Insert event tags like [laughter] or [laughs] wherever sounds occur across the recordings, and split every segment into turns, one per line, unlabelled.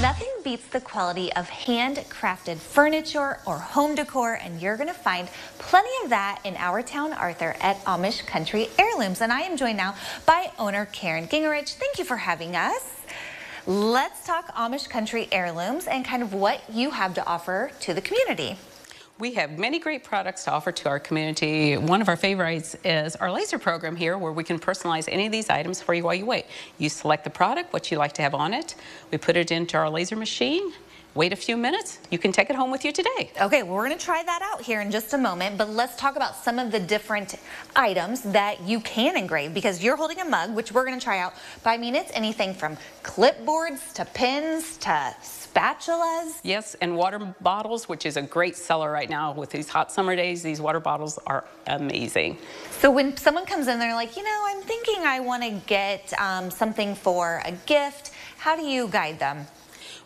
Nothing beats the quality of handcrafted furniture or home decor, and you're going to find plenty of that in our town, Arthur, at Amish Country Heirlooms. And I am joined now by owner Karen Gingerich. Thank you for having us. Let's talk Amish Country Heirlooms and kind of what you have to offer to the community.
We have many great products to offer to our community. One of our favorites is our laser program here where we can personalize any of these items for you while you wait. You select the product, what you like to have on it. We put it into our laser machine wait a few minutes, you can take it home with you today.
Okay, well, we're going to try that out here in just a moment, but let's talk about some of the different items that you can engrave because you're holding a mug, which we're going to try out. But I mean, it's anything from clipboards to pins to spatulas.
Yes, and water bottles, which is a great seller right now with these hot summer days. These water bottles are amazing.
So when someone comes in, they're like, you know, I'm thinking I want to get um, something for a gift. How do you guide them?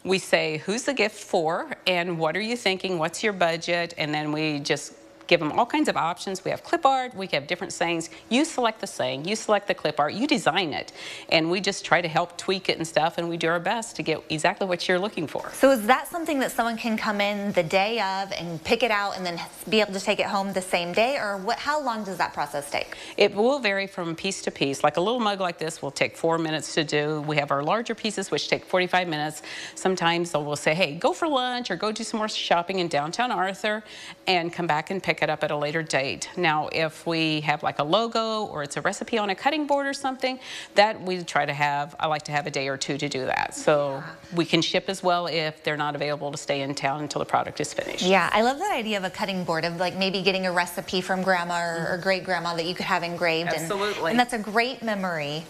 We say, who's the gift for and what are you thinking? What's your budget? And then we just give them all kinds of options. We have clip art, we have different sayings. You select the saying, you select the clip art, you design it. And we just try to help tweak it and stuff, and we do our best to get exactly what you're looking for.
So is that something that someone can come in the day of and pick it out and then be able to take it home the same day? Or what? how long does that process take?
It will vary from piece to piece. Like a little mug like this will take four minutes to do. We have our larger pieces, which take 45 minutes. Sometimes they'll say, hey, go for lunch or go do some more shopping in downtown Arthur and come back and pick pick it up at a later date. Now, if we have like a logo or it's a recipe on a cutting board or something, that we try to have, I like to have a day or two to do that. So we can ship as well if they're not available to stay in town until the product is finished.
Yeah, I love that idea of a cutting board of like maybe getting a recipe from grandma or, or great grandma that you could have engraved.
Absolutely.
And, and that's a great memory.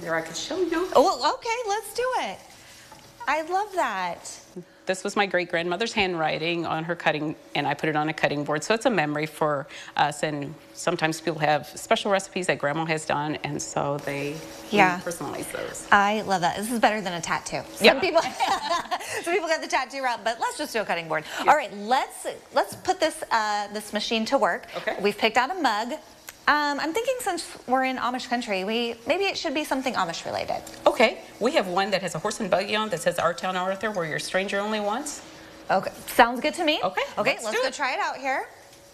There, I could show you.
Oh, okay, let's do it. I love that.
This was my great grandmother's handwriting on her cutting, and I put it on a cutting board. So it's a memory for us. And sometimes people have special recipes that grandma has done, and so they yeah. personalize those.
I love that. This is better than a tattoo. Some yeah. people, [laughs] some people got the tattoo route, but let's just do a cutting board. Yeah. All right, let's let's put this uh, this machine to work. Okay. We've picked out a mug. Um, I'm thinking since we're in Amish country, we maybe it should be something Amish related.
Okay, we have one that has a horse and buggy on that says Our Town Arthur, where your stranger only once.
Okay, sounds good to me.
Okay,
okay, let's, let's go it. try it out here.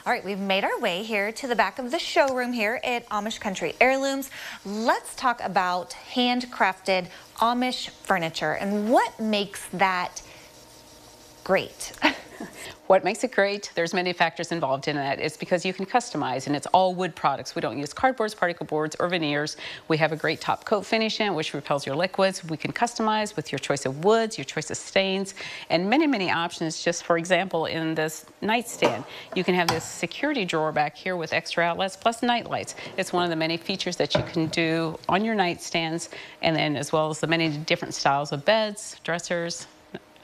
All right, we've made our way here to the back of the showroom here at Amish Country Heirlooms. Let's talk about handcrafted Amish furniture and what makes that great. [laughs]
What makes it great, there's many factors involved in it. It's because you can customize and it's all wood products. We don't use cardboards, particle boards, or veneers. We have a great top coat finish in which repels your liquids. We can customize with your choice of woods, your choice of stains, and many, many options. Just for example, in this nightstand, you can have this security drawer back here with extra outlets plus night lights. It's one of the many features that you can do on your nightstands and then as well as the many different styles of beds, dressers,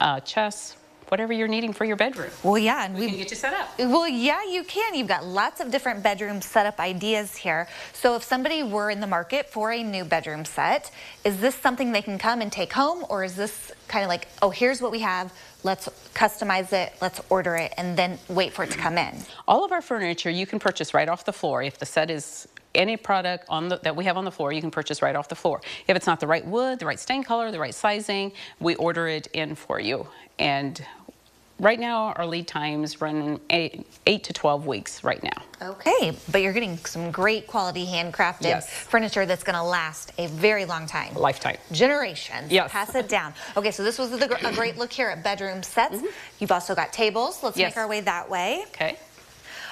uh, chests, whatever you're needing for your bedroom.
Well, yeah. And
we can get you set up.
Well, yeah, you can. You've got lots of different bedroom setup ideas here. So if somebody were in the market for a new bedroom set, is this something they can come and take home? Or is this kind of like, oh, here's what we have. Let's customize it, let's order it, and then wait for it to come in.
All of our furniture you can purchase right off the floor. If the set is any product on the, that we have on the floor, you can purchase right off the floor. If it's not the right wood, the right stain color, the right sizing, we order it in for you. And Right now, our lead times run eight, eight, to 12 weeks right now.
Okay, but you're getting some great quality handcrafted yes. furniture that's going to last a very long time.
Lifetime.
Generations. Yes. Pass it down. Okay, so this was the, a great look here at bedroom sets. Mm -hmm. You've also got tables. Let's yes. make our way that way.
Okay.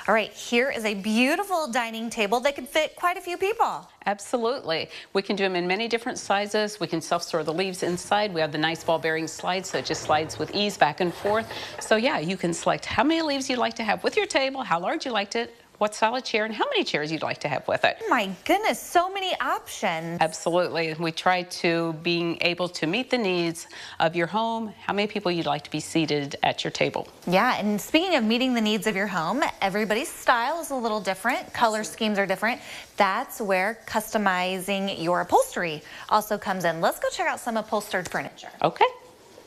All right, here is a beautiful dining table that could fit quite a few people.
Absolutely. We can do them in many different sizes. We can self-store the leaves inside. We have the nice ball bearing slide, so it just slides with ease back and forth. So yeah, you can select how many leaves you'd like to have with your table, how large you liked it, what of chair and how many chairs you'd like to have with it.
My goodness, so many options.
Absolutely. We try to being able to meet the needs of your home, how many people you'd like to be seated at your table.
Yeah, and speaking of meeting the needs of your home, everybody's style is a little different. Color schemes are different. That's where customizing your upholstery also comes in. Let's go check out some upholstered furniture.
Okay.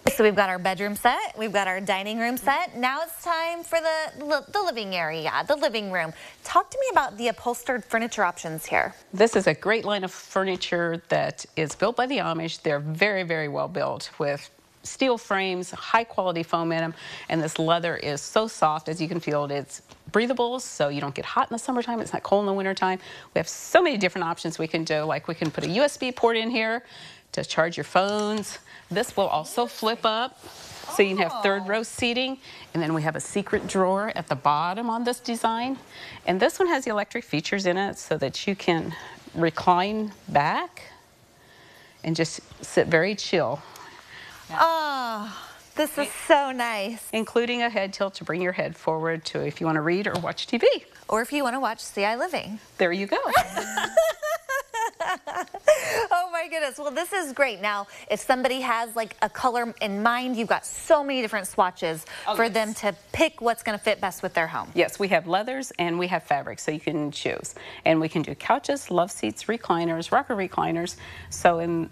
So we've got our bedroom set, we've got our dining room set. Now it's time for the, the living area, the living room. Talk to me about the upholstered furniture options here.
This is a great line of furniture that is built by the Amish. They're very, very well built with steel frames, high quality foam in them, and this leather is so soft as you can feel it. It's breathable, so you don't get hot in the summertime. It's not cold in the wintertime. We have so many different options we can do. Like we can put a USB port in here to charge your phones. This will also flip up. So you can have third row seating, and then we have a secret drawer at the bottom on this design. And this one has the electric features in it so that you can recline back and just sit very chill,
Oh, this is so nice.
including a head tilt to bring your head forward to if you want to read or watch TV.
Or if you want to watch CI Living.
There you go. [laughs]
Goodness. Well, this is great. Now, if somebody has like a color in mind, you've got so many different swatches
Oh,
for
yes.
them to pick what's going to fit best with their home.
Yes, we have leathers and we have fabrics, so you can choose. And we can do couches, love seats, recliners, rocker recliners. So in,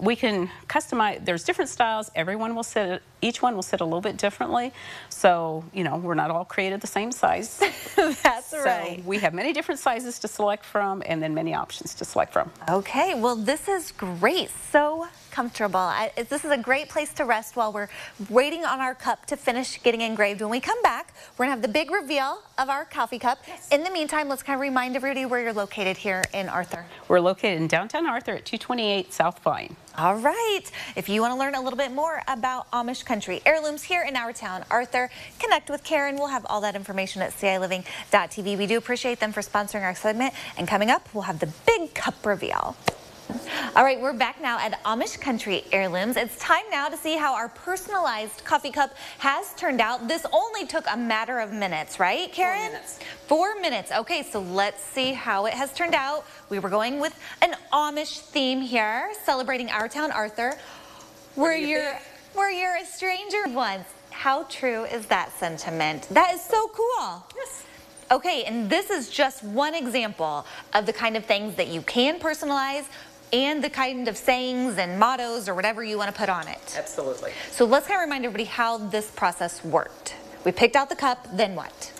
we can customize, there's different styles. Everyone will sit, each one will sit a little bit differently. So, you know, we're not all created the same size. [laughs]
That's
So we have many different sizes to select from and then many options to select from.
Okay, well, this is great. So comfortable. I, this is a great place to rest while we're waiting on our cup to finish getting engraved. When we come back, we're going to have the big reveal of our coffee cup. In the meantime, let's kind of remind everybody where you're located here in Arthur.
We're located in downtown Arthur at 228 South Vine.
All right. If you want to learn a little bit more about Amish country heirlooms here in our town, Arthur, connect with Karen. We'll have all that information at CILiving.tv. We do appreciate them for sponsoring our segment. And coming up, we'll have the big cup reveal. All right, we're back now at Amish Country Heirlooms. It's time now to see how our personalized coffee cup has turned out. This only took a matter of minutes, right, Karen?
Four minutes.
Four minutes. Okay, so let's see how it has turned out. We were going with an Amish theme here, celebrating our town, Arthur. Were
do you
you
think?
were you a stranger once? How true is that sentiment? That is so cool.
Yes.
Okay, and this is just one example of the kind of things that you can personalize and the kind of sayings and mottos or whatever you want to put on it.
Absolutely.
So let's kind of remind everybody how this process worked. We picked out the cup, then what?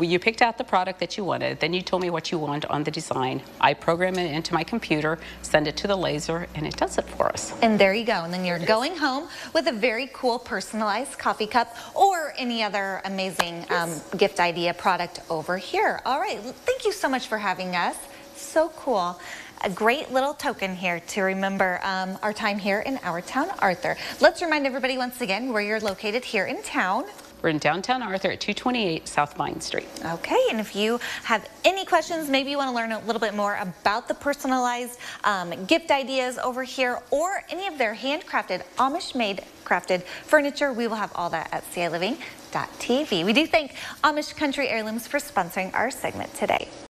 You picked out the product that you wanted, then you told me what you want on the design. I program it into my computer, send it to the laser, and it does it for us.
And there you go. And then you're going home with a very cool personalized coffee cup or any other amazing um, gift idea product over here. All right. Thank you so much for having us. So cool. A great little token here to remember um, our time here in our town, Arthur. Let's remind everybody once again where you're located here in town.
We're in downtown Arthur at 228 South Vine Street.
Okay, and if you have any questions, maybe you want to learn a little bit more about the personalized um, gift ideas over here or any of their handcrafted, Amish made crafted furniture, we will have all that at CILiving.tv. We do thank Amish Country Heirlooms for sponsoring our segment today.